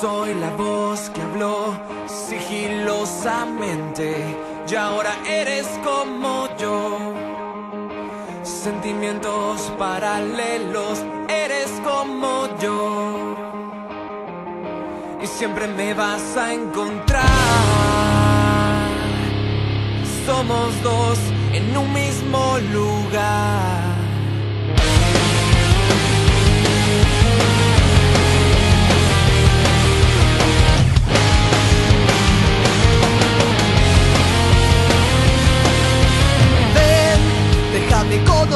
Soy la voz que habló sigilosamente y ahora eres como yo. Sentimientos paralelos, eres como yo. Y siempre me vas a encontrar. Somos dos en un mismo lugar. mi codo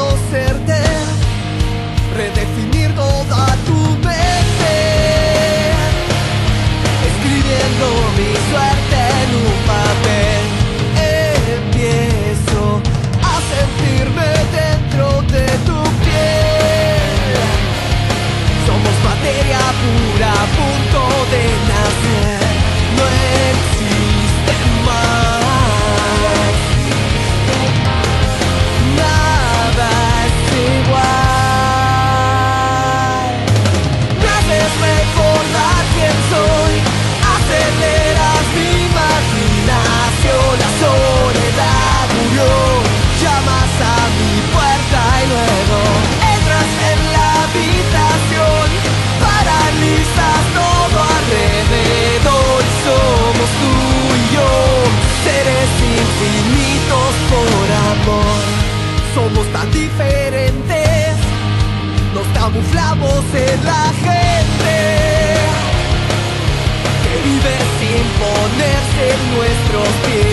en nuestros.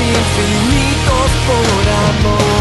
infinitos por amor.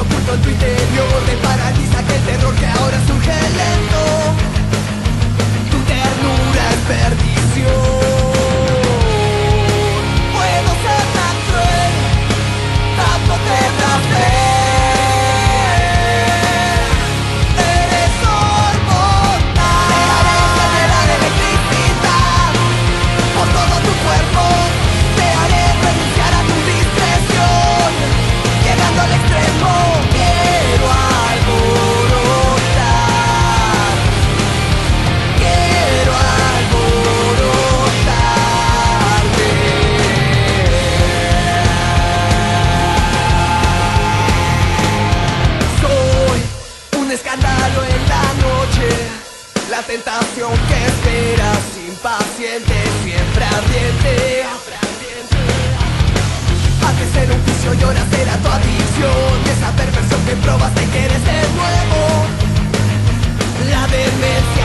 Anda oculto en tu interior Te paraliza aquel terror que ahora surge lento Tu ternura es perdición tentación que esperas impaciente Siempre ardiente. Antes era un vicio y ahora será tu adicción esa perversión que probaste que eres de nuevo. La demencia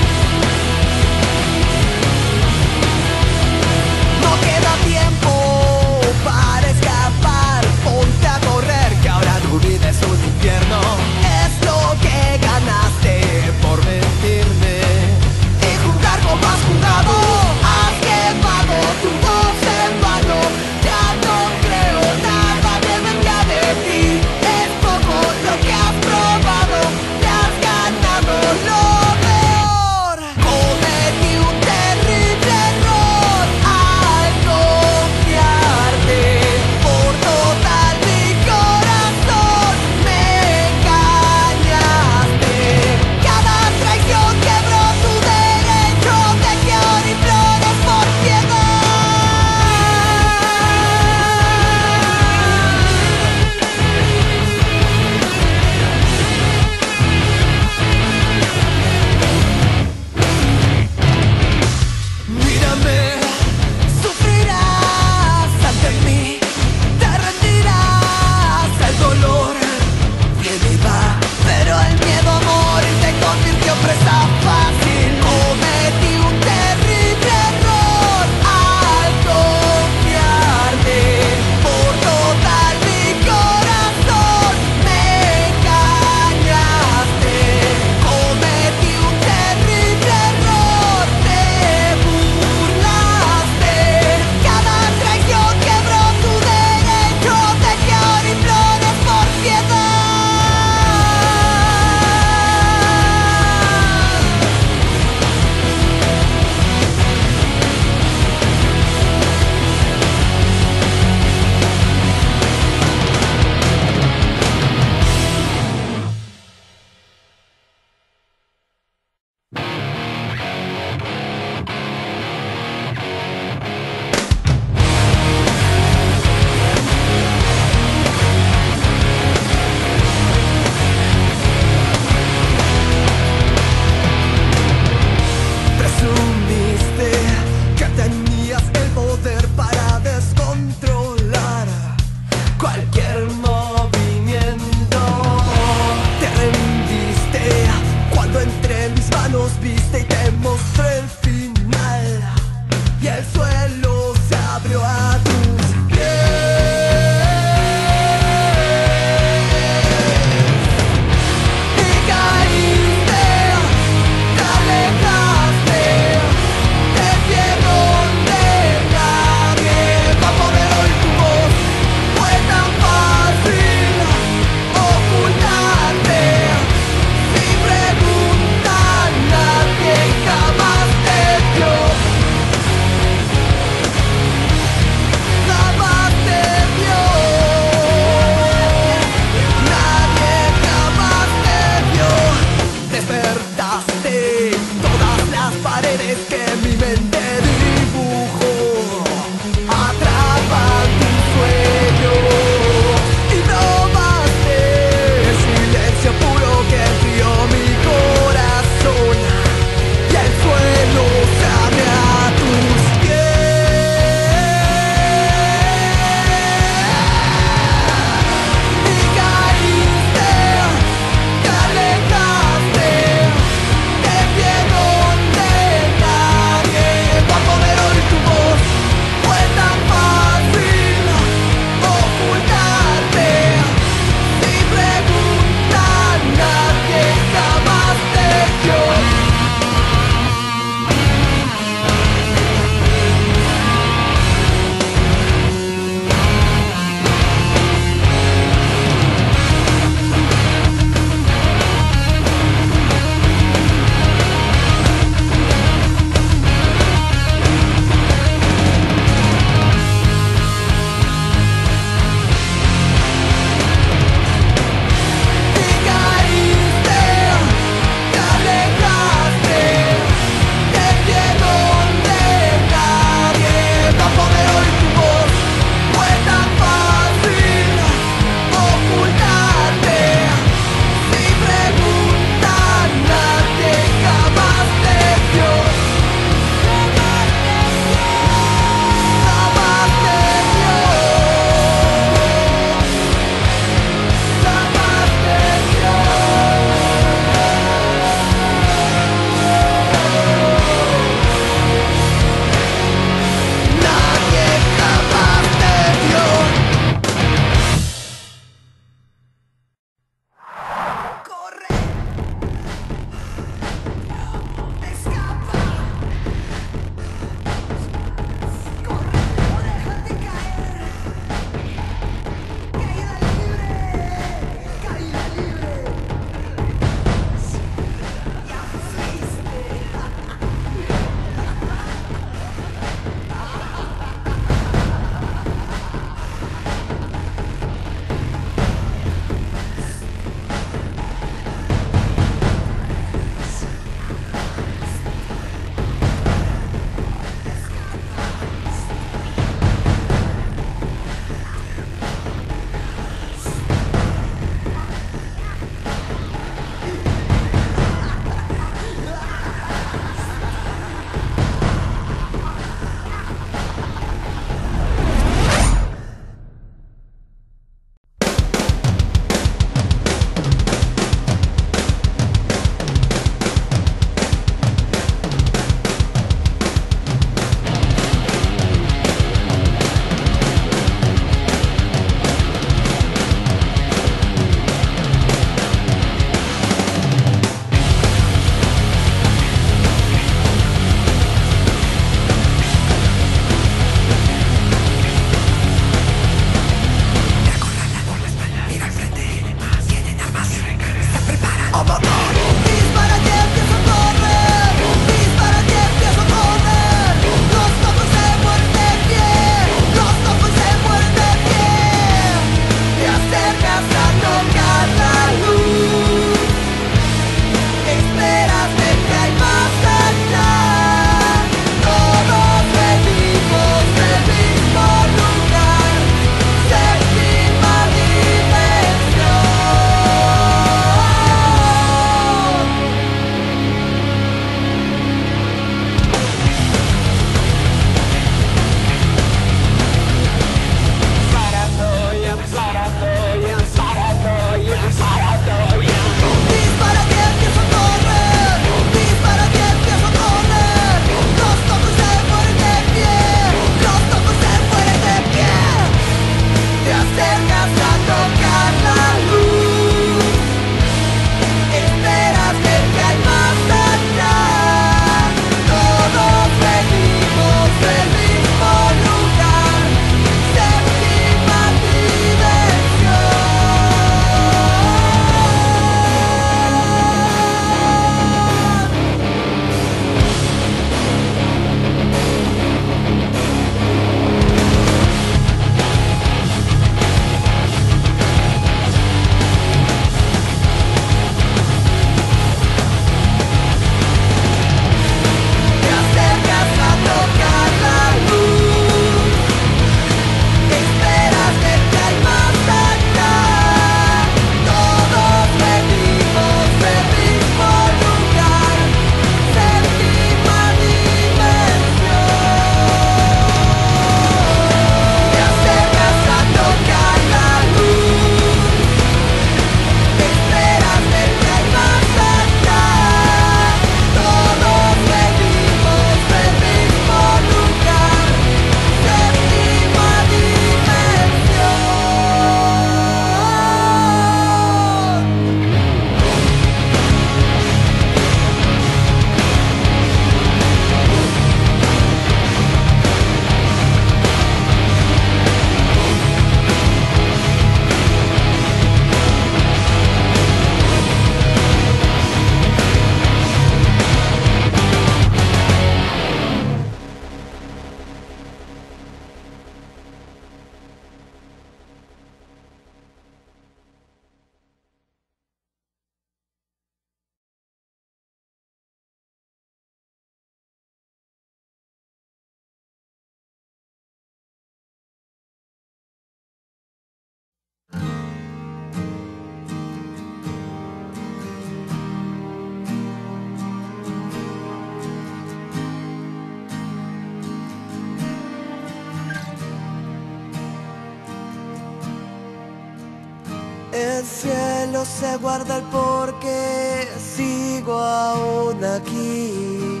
El cielo se guarda el porque sigo aún aquí.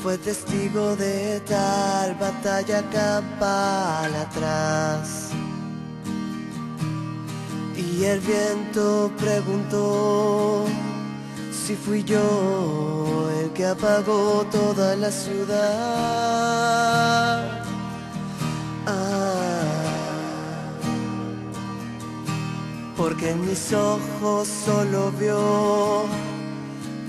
Fue testigo de tal batalla campal atrás. Y el viento preguntó si fui yo el que apagó toda la ciudad. Porque en mis ojos solo vio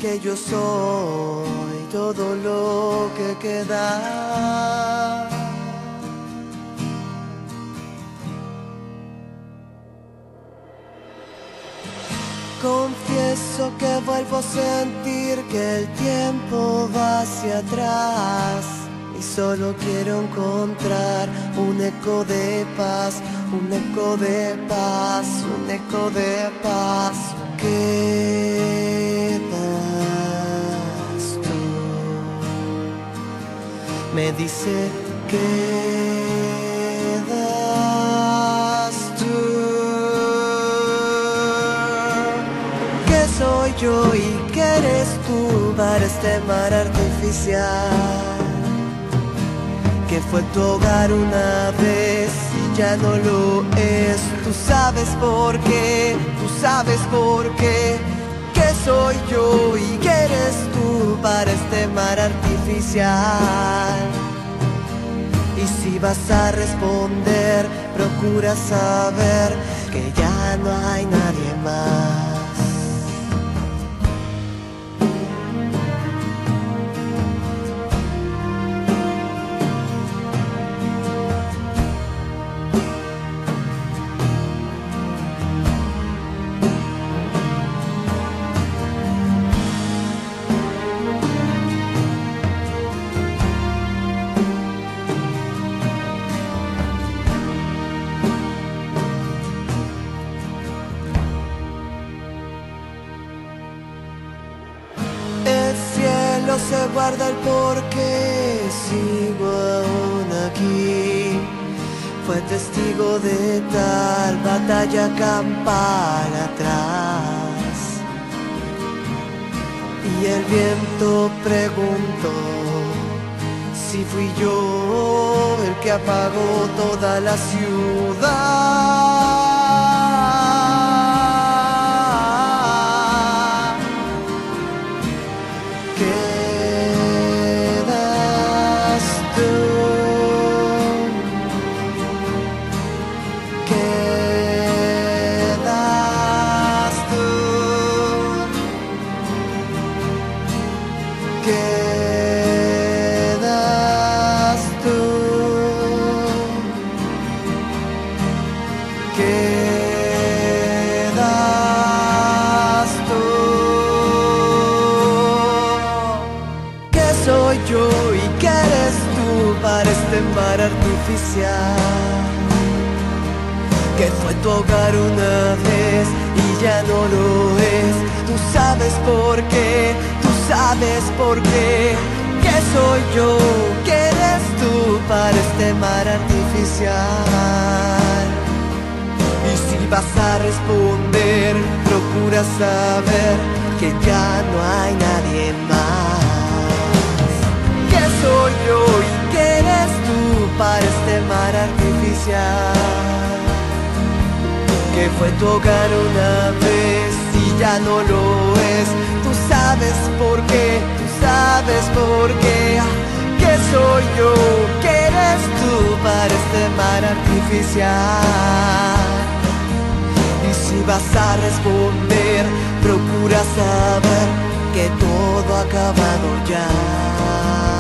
que yo soy todo lo que queda. Confieso que vuelvo a sentir que el tiempo va hacia atrás y solo quiero encontrar un eco de paz, un eco de paz, un eco de paz. Quedas tú, me dice quedas tú. que soy yo y que eres tú para este mar artificial que fue tu hogar una vez ya no lo es. Tú sabes por qué, tú sabes por qué, que soy yo y que eres tú para este mar artificial. Y si vas a responder, procura saber que ya no hay nadie más. Campal atrás. Y el viento preguntó si fui yo el que apagó toda la ciudad. Acabado ya.